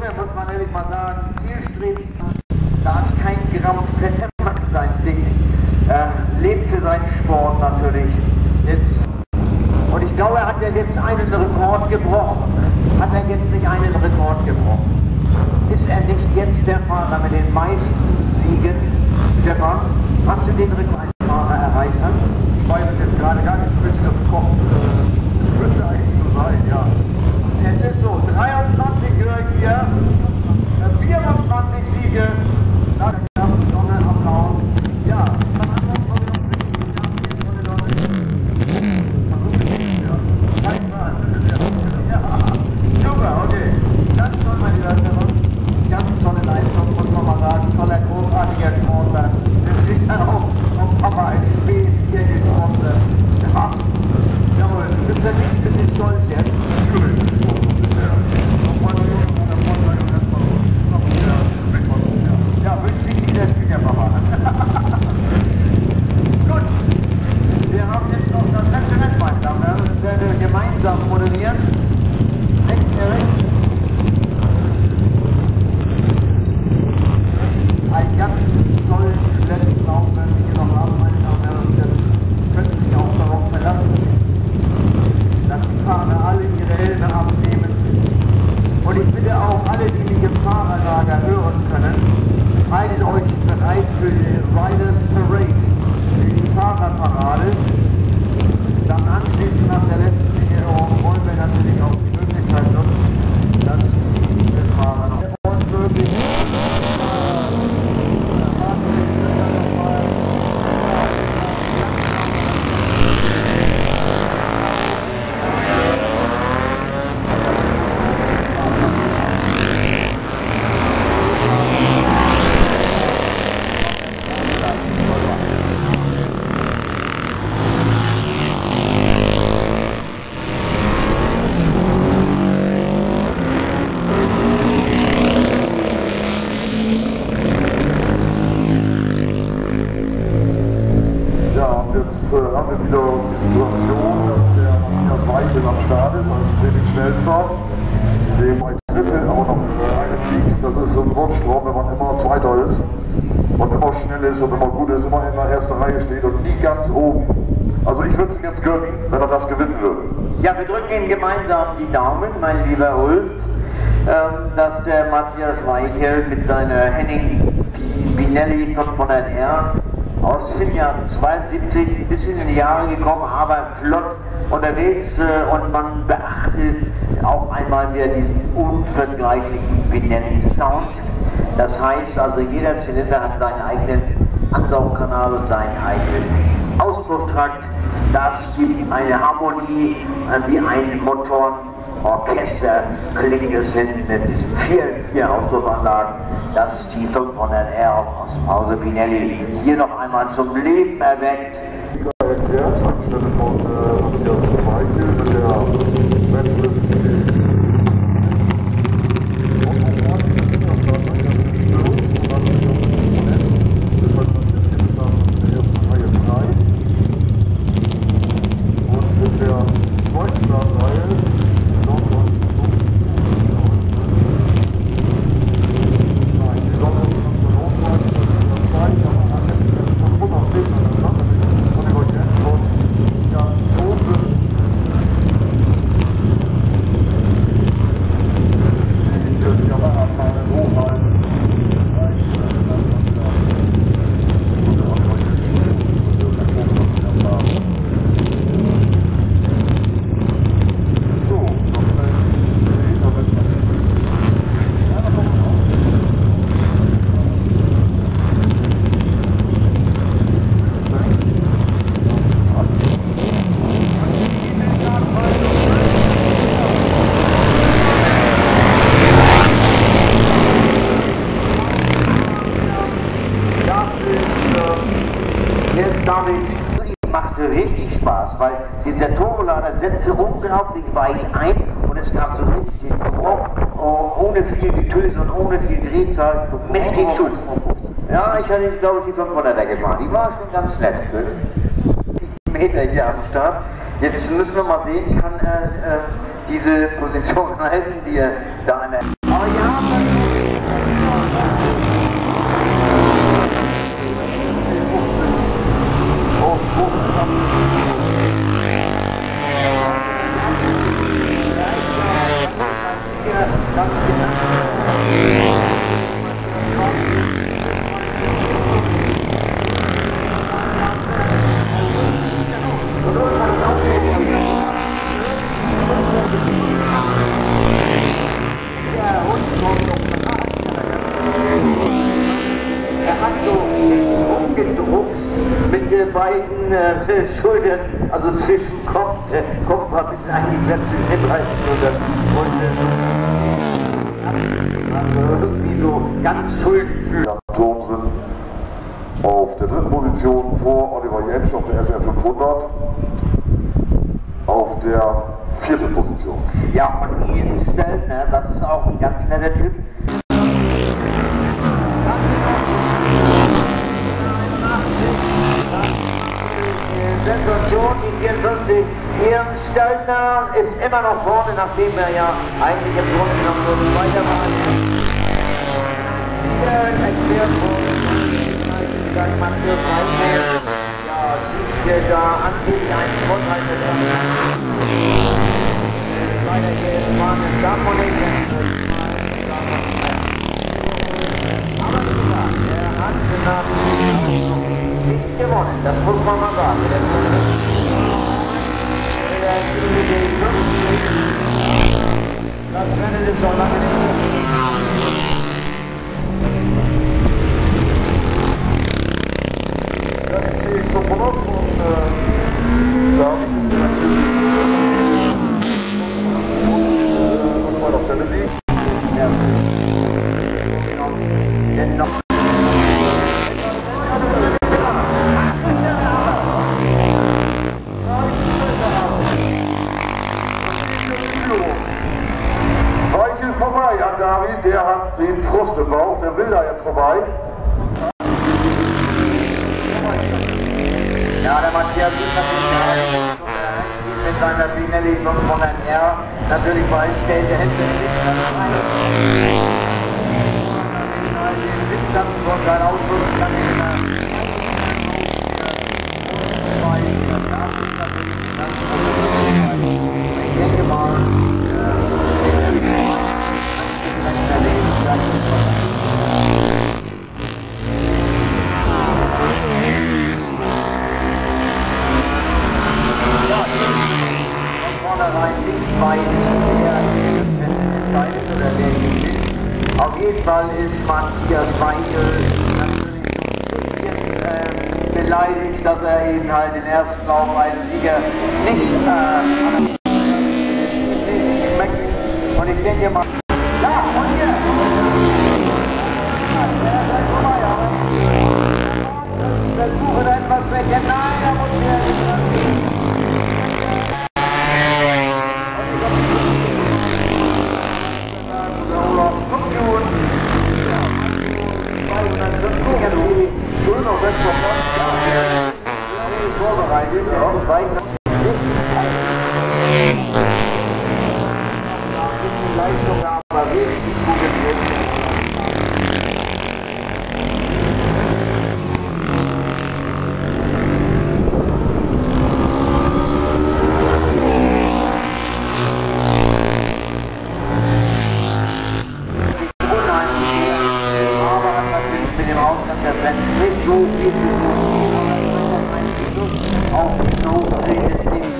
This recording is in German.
Junge, muss man ehrlich mal sagen, zielstrebig. Da ist kein Gramm Fett, macht sein Ding. Äh, lebt für seinen Sport natürlich. Jetzt, und ich glaube, er hat ja jetzt einen Rekord gebrochen. Hat er jetzt nicht einen Rekord gebrochen? Ist er nicht jetzt der Fahrer mit den meisten Siegen? Stefan, hast du den Rekord als Fahrer erreicht? Ich weiß es jetzt gerade gar nicht, müsste das Kopf, äh, müsste eigentlich so sein, ja. Es ist so, 23 gehört hier, 24 Siege. Na, da gab es noch einen Applaus. Ja, was anderes wollen wir noch wissen? Wir haben hier Ja, super, okay. Ganz toll, mein lieber Stefan. Ganz tolle Leistung, muss man mal sagen. Toller, großartiger Sportler. Der kriegt dann auch vom Papa ein Spät hier in Sportler. Ja, jawohl. Bist du nicht ein bisschen stolz jetzt? Ja, wünsche ich Ihnen das Spiel, Papa. Gut. Wir haben jetzt noch das letzte Wettmeister. Das werden wir gemeinsam moderieren. Rechts, Erik. Einen ganz tollen letzten Lauf, wenn wir hier noch haben, meine Damen und Herren. Das können Sie sich auch darauf verlassen, dass die Fahrer alle ihre Helme abnehmen. Und ich bitte auch alle, die mich im Fahrerlager hören können, haltet euch bereit für die Riders Parade, für die Fahrerparade. Dann anschließend nach der letzten Ehrung wollen wir natürlich auch die Möglichkeit nutzen, dass die Fahrer noch und möglich Ja, und jetzt äh, haben wir wieder die Situation, dass der Matthias Weichel am Start ist, als Trainingsschnellster. Dem ein Drittel aber noch einen Sieg. Das ist so ein Wunschtraum, wenn man immer Zweiter ist und immer schnell ist und immer gut ist, immer in der ersten Reihe steht und nie ganz oben. Also ich würde es ihm jetzt gönnen, wenn er das gewinnen würde. Ja, wir drücken Ihnen gemeinsam die Daumen, mein lieber Ulf, ähm, dass der Matthias Weichel mit seiner Henning Binelli 500R aus dem Jahr 72 ein bisschen in die Jahre gekommen, aber flott unterwegs äh, und man beachtet auch einmal wieder diesen unvergleichlichen Binelli Sound. Das heißt also, jeder Zylinder hat seinen eigenen Ansaugkanal und seinen eigenen Auspufftrakt. Das gibt eine Harmonie äh, wie ein Motororchester klingt es mit diesen vielen, vier Auspuffanlagen, dass die 500R auch aus dem Hause Pinelli hier noch einmal zum Leben erweckt. erklärt, anstelle von äh, Matthias Weichel mit der Wettbewerb Und in der zweiten Startreihe Nein, die Sonne ist noch so notfalls, das ist das gleiche, aber man hat jetzt schon Futter stehen und dann hat er Oliver Jensson, ja, große die Kamerafahren hochhalten. So, noch schnell die Hinterwässer. Ja, da kommt noch. Das ist äh, jetzt David, machte richtig Spaß, weil dieser Turbolader setzte unglaublich weich ein und es gab so richtig den Druck, oh, ohne viel Getöse und ohne viel Drehzahl, mächtig Schutz. Ja, ich hatte, glaube ich, die 500er gefahren. Die war schon ganz nett. Meter hier am Start. Jetzt müssen wir mal sehen, kann er äh, diese Position halten, die er da an der... Oh ja, beiden Schultern, also zwischen Kopf, äh, Kopf ein bisschen eingeklemmt zwischen den beiden Schultern. Und äh, also irgendwie so ganz Schuldgefühl. Jan Thomsen auf der dritten Position vor Oliver Jentsch auf der SR 500 auf der vierten Position. Ja, und Ian Steltner, das ist auch ein ganz netter Typ. Sensation, die 54. Ian Steltner ist immer noch vorne, nachdem er ja eigentlich im Grunde genommen nur Zweiter war. Das Rennen ist noch lange nicht 500 und äh, da ist der äh, mal auf liegt. Ja. Der mit seiner Binelli 500R natürlich weiß, der hätte nicht den Sitzplatz von seinem Auto kann ich denke mal, vornherein nicht weiß, wer entscheidet oder wer gewinnt. Auf jeden Fall ist Matthias Weigel natürlich ein äh, beleidigt, dass er eben halt den ersten Lauf als Sieger nicht äh, nicht schmeckt. Und ich denke mal, ja, und hier. Ja, der ist halt vorbei, aber versuche da etwas zu erkennen. Nein, da muss er Olaf Kupjun. Ja, 250 Kilo. Schön auf letzter Platz. Ja, weiß Leistung, aber richtig gut im mit dem Ausgang der Fans nicht so viel zu tun. Aber es ist